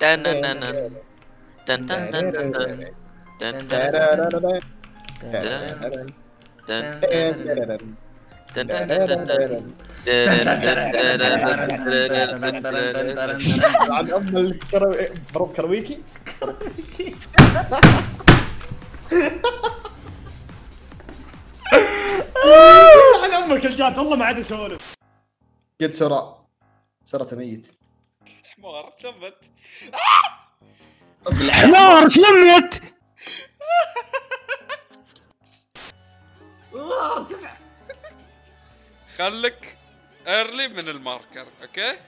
تنننن. تنتننن. تنتننن. تنتننن. تنتننن. عن ام الكروي بروب كرويكي عن أمك الجات والله ما عاد اسولف قد سراء سراء ميت حمار تمت حمار شلمت خلك ايرلي من الماركر أوكي؟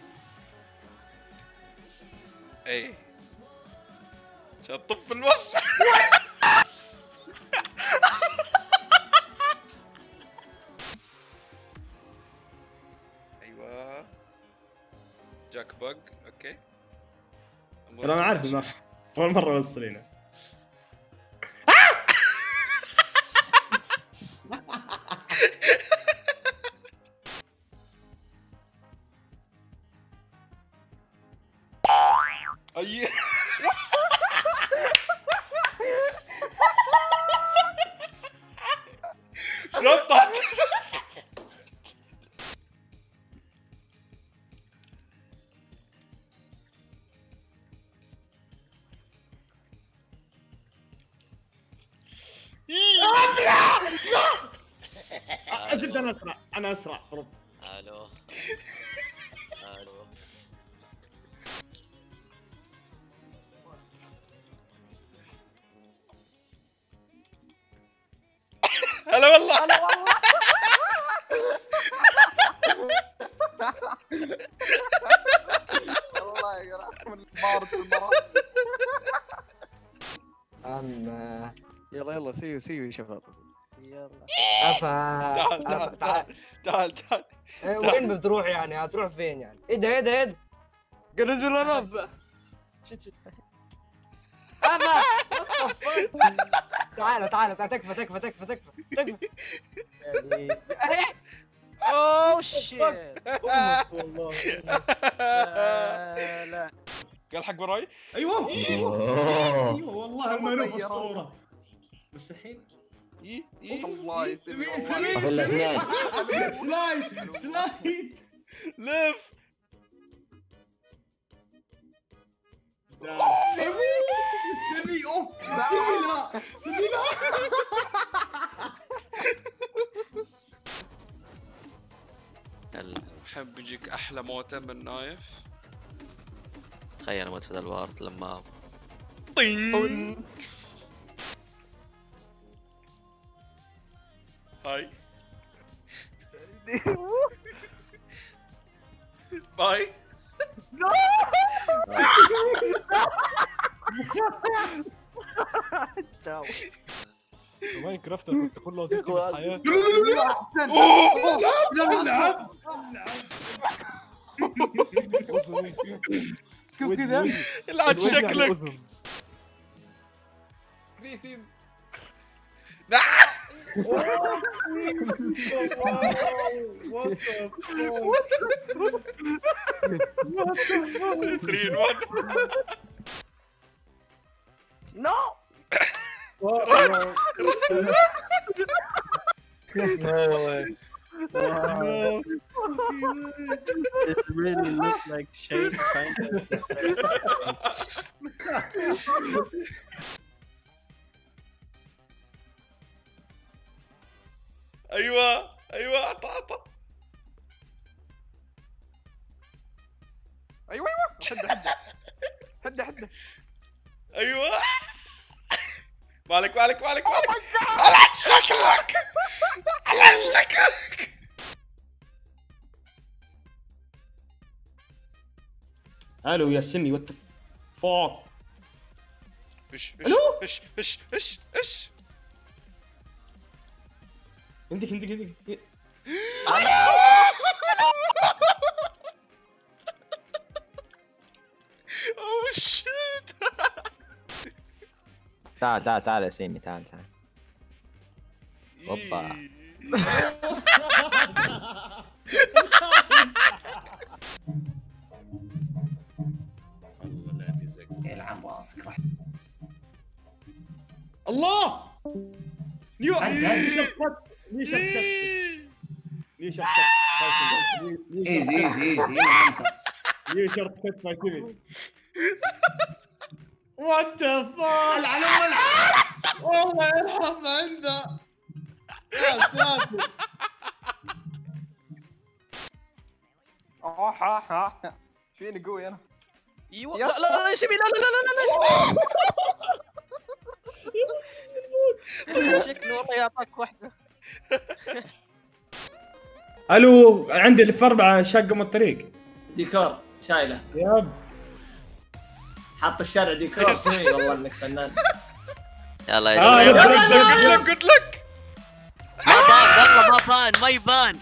إي. عشان طب الوص أيوه. جاك بق أوكي. ترى أنا عارف ما أول مرة وصل هنا اي ازد أنا أسرع. أنا أسرع. رب. ألو. ألو. هلا والله. هلا والله. بارد المرض أم يلا يلا see you see you يا شباب. يلا. أفا. تعال تعال تعال. تعال تعال. إيه، وين بتروح يعني؟ هتروح فين يعني؟ إيه ده إيه ده إيه ده؟ shit shit. أفا. تعال تعال تعال تكفى تكفى تكفى تكفى تكفى. oh shit أمك والله. لا قال حق وراي؟ أيوه. أيوه والله ما نوف طيارة. اسطوره بس الحين الله يسلمك سميد سلايد سلايد لف. سميد سميد أوف. سميد لا سميد لا هلا أحب يجيك أحلى موتة من نايف. تخيل موت في الوارد لما طين باي تشاو ماين كرافت كنت كل وظيفتي في الحياه العب اذن كيف كذا؟ العب شكلك كريسين What the fuck? what the fuck? Three in one. No! Oh, no. no way. Wow. No. this really looks like shade kind of. أيوه أيوه أعطى أعطى. أيوه أيوه. حده حده حده حده أيوه. مالك مالك مالك مالك على شكلك. على شكلك. ألو يا سمي وات فوق إيش؟ إيش إيش إيش إيش؟ İndik indik indik. oh shit. تعال تعال تعال يا سيمي تعال تعال. Hoppa. العب راسك روح الله! نيو شفت نيو شفت ايزي ايزي نيو شرط كت باي سيفن وات ذا فاك العن العن والله يرحم عنده يا ساتر. آه ها ها. فيني قوي أنا. إيوه. يا لا لا لا يا شبي لا لا لا لا لا لا شكله والله يعطاك واحدة ألو عندي في اربعه شقه من الطريق. ديكور شايله. yup حط الشارع ديكور إيه، والله إنك فنان. يلا آه، يا يلا. شباب. good luck good luck ما بان والله ما بان ما يبان.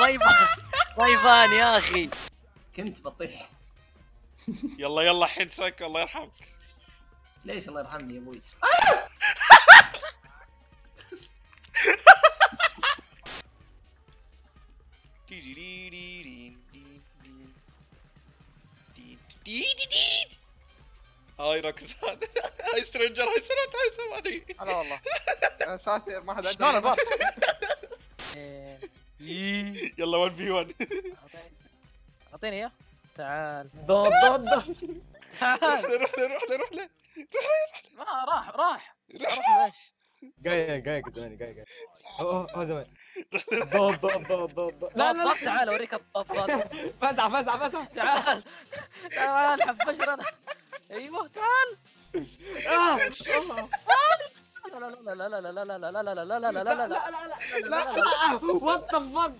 ما يبان ما يبان يا أخي. كنت بطيح. يلا يلا الحين سك الله يرحمك. ليش الله يرحمني يا أبوي؟ هاي ركزان. هاي سترينجر هاي سنة هاي سمعني هلا والله. يا ساتر ما حد عنده شلون الباص؟ يلا 1 في 1 أعطيني إياه. تعال. ضد ضد تعال. روح له روح له روح له ما راح راح. روح أروح ليش؟ جاي جاي قدامي جاي جاي اوه اوه زمان ضد ضد ضد ضد لا لا تعال اوريك الضبط فزع فزع فزع تعال تعال حبشر أنا أيوه تعال آه. لا لا لا لا لا لا لا لا لا لا لا لا لا لا لا لا لا وات ذا فك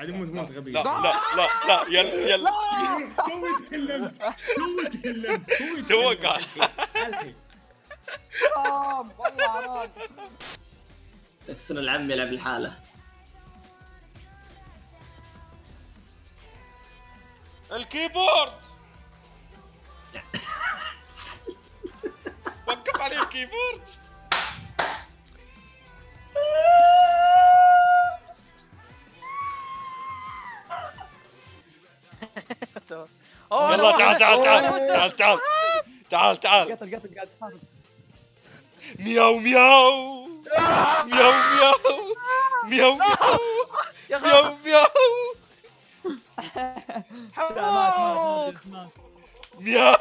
موت موت غبي لا لا لا لا يلا يلا. توي تكلمت توي تكلمت توي توقع حرام والله حرام تكسر العم يلعب لحاله. ال keyboard! وقف عليه ال keyboard. يلا تعال تعال تعال تعال تعال تعال تعال. قتل قتل قاعد تحارب مياو. مياو مياو. مياو مياو. مياو مياو. مات مات مات مياو.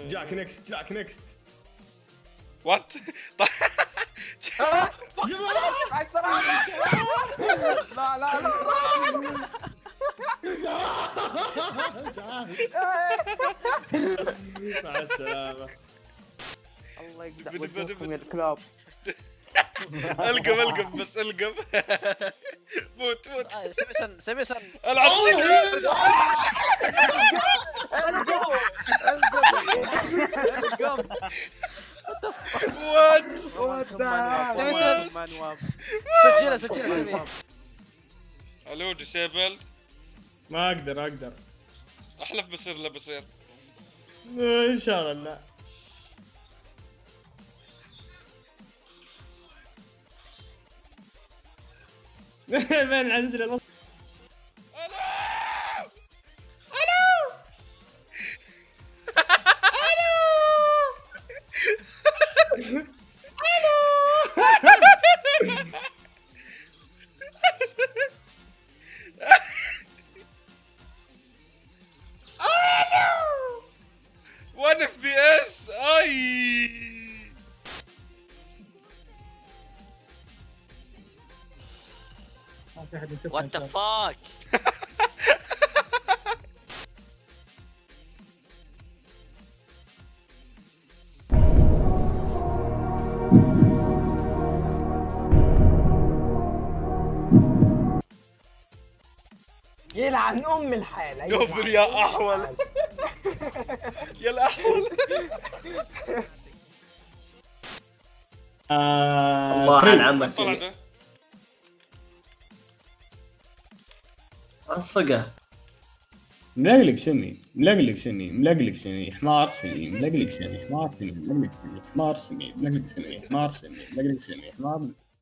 جاك نكست جاك نكست وات لا لا لا مع السلامه الله يقطع بدي- بدي- وجهكم بدي. يا الكلاب القم القم. بس القم. موت موت سمسن سمسن العب شكل وات سجلها سجلها ألو ديسيبلد ما أقدر أقدر. أحلف بصير لا بصير إن شاء الله. من انزل وات ذا فاك يلعن أم الحالة قفل يا أحول. يا الأحول. الله على فريد. الصقة ملقلق سني ملقلق سني ملقلق سني حمار سني ملقلق سني حمار سني ملقلق سني حمار سني ملقلق سني حمار سني ملقلق سني حمار سني